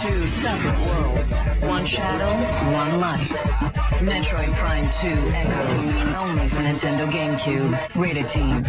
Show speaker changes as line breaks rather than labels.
Two separate worlds. One shadow, one light. Metroid Prime 2 Echoes. Only for Nintendo GameCube. Rated Team.